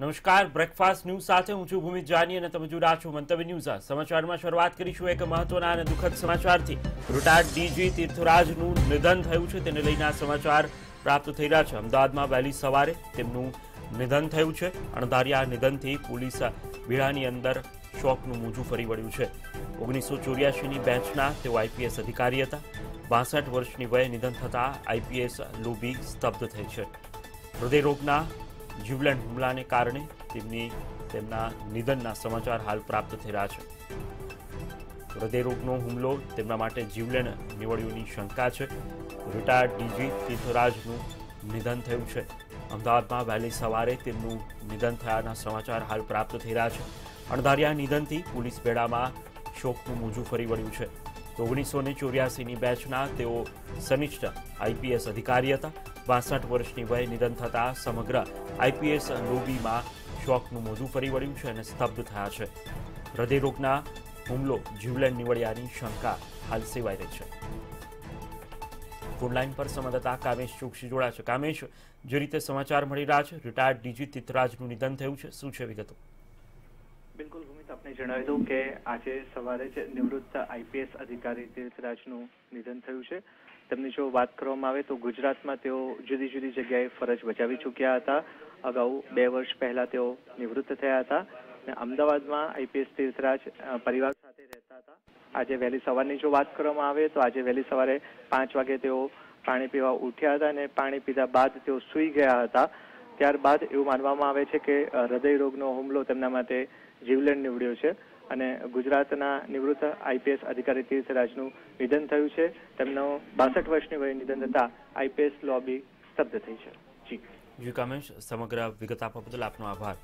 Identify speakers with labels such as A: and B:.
A: નમસ્કાર breakfast news સાથે હું છું ભૂમિત જાની અને તમે જોડા છો મંતવ્ય ન્યૂઝ. સમાચારમાં શરૂઆત કરીશું એક મહત્વના અને દુઃખદ સમાચારથી. રિટાયર્ડ ડીજી તીર્થરાજનું નિધન થયું છે, તેને લઈને આ સમાચાર પ્રાપ્ત થઈ રહ્યા છે. અમદાવાદમાં વહેલી સવારે તેમનું નિધન થયું છે. અણધાર્યા નિધનથી પોલીસ બેડાની અંદર શોકનું મોજું ફરી વળ્યું છે. ઓગણીસો ચોર્યાસીની બેચના તેઓ આઈપીએસ અધિકારી હતા. બાસઠ વર્ષની વયે નિધન થતાં આઈપીએસ લોબી સ્તબ્ધ થઈ છે. હૃદયરોગના જીવલેણ હુમલાને કારણે તેમની તેમના નિધનના સમાચાર હાલ પ્રાપ્ત થઈ રહ્યા છે હૃદયરોગનો હુમલો તેમના માટે જીવલેણ નીવડ્યુંની શંકા છે. રિટાયર્ડ ડીજી તીર્થરાજનું નિધન થયું છે. અમદાવાદમાં વહેલી સવારે તેમનું નિધન થયાના સમાચાર હાલ પ્રાપ્ત થઈ રહ્યા છે. અણધાર્યા નિધનથી પોલીસ બેડામાં શોકનું મોજું ફરી વળ્યું છે. તો ઓગણીસો ને ચોર્યાસીની બેચના તેઓ સનિષ્ઠ આઈપીએસ અધિકારી હતા. બાસઠ વર્ષની વયે નિધન થતાં સમગ્ર આઈપીએસ લોબીમાં શોકનું મોજું ફરી વળ્યું છે અને સ્તબ્ધ થયા છે. હૃદયરોગના હુમલો જીવલેણ નીવડ્યાની શંકા હાલ સેવાઈ રહી છે. ફોનલાઈન પર સંવાદદાતા કામેશ ચોકસી જોડાયા છે. કામેશ, જે રીતે સમાચાર મળી રહ્યા છે, રિટાયર્ડ ડીજી તીર્થરાજનું નિધન થયું છે. શું છે વિગતો?
B: બિલકુલ ભૂમિત આપને જણાવી દઉં કે આજે સવારે જ નિવૃત્ત આઈપીએસ અધિકારી તીર્થરાજનું નિધન થયું છે. તેમની જો વાત કરવામાં આવે તો ગુજરાતમાં તેઓ જુદી જુદી જગ્યાએ ફરજ બજાવી ચૂક્યા હતા. અગાઉ બે વર્ષ પહેલા તેઓ નિવૃત્ત થયા હતા અને અમદાવાદમાં આઈપીએસ તીર્થરાજ પરિવાર સાથે રહેતા હતા. આજે વહેલી સવારની જો વાત કરવામાં આવે તો આજે વહેલી સવારે પાંચ વાગે તેઓ પાણી પીવા ઉઠ્યા હતા અને પાણી પીધા બાદ તેઓ સૂઈ ગયા હતા. ત્યારબાદ એવું માનવામાં આવે છે કે હૃદય રોગનો હુમલો તેમના માટે જીવલેણ નીવડ્યો છે અને ગુજરાતના નિવૃત્ત આઈપીએસ અધિકારી તીર્થરાજનું નિધન થયું છે. તેમનો બાસઠ વર્ષની વયે નિધન થતા આઈપીએસ લોબી સ્તબ્ધ થઈ છે. જી.
A: જી, કામેશ, સમગ્ર વિગત આપવા બદલ આપનો આભાર.